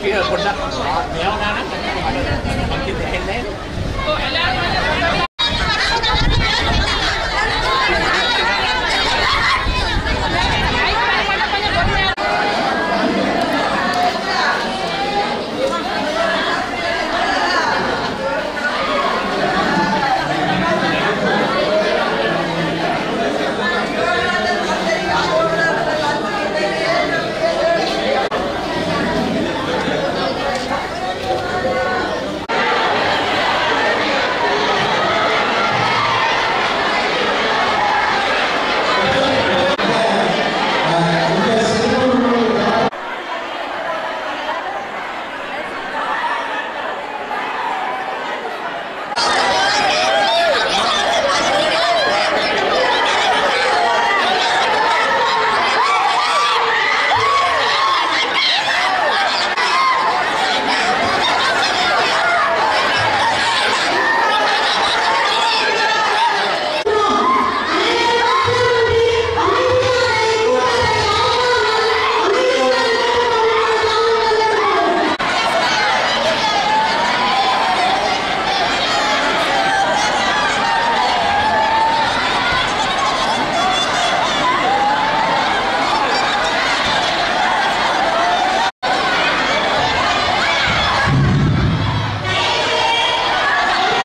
Tapi ya, pernah.